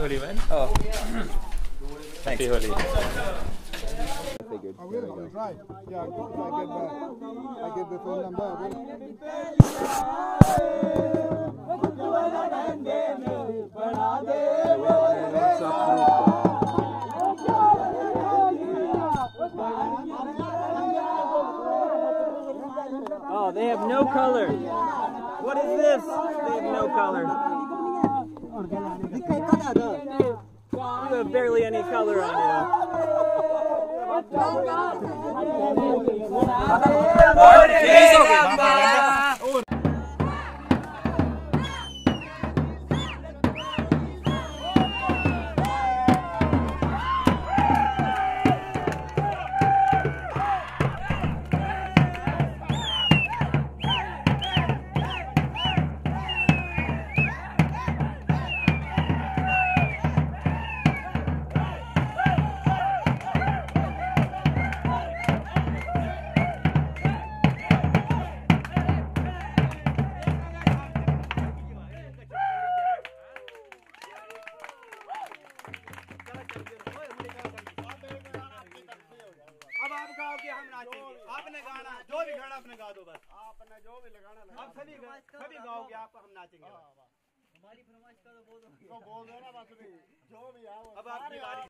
Holi, man. Oh, Happy Holi. figured. Oh, really? Right. Yeah, go- I get that. I get the phone number. Oh, they have no color. What is this? They have no color. You have barely any color on अब आप गाओ कि हम नाचेंगे आपने गाना जो भी गाना आपने गा दो बस। आपने जो भी लगाना अब सभी सभी गाओगे आप हम नाचेंगे हमारी फरमाइश का तो बोल दो। बोल दो ना बस भी। जो भी आओ अब आपकी बारी।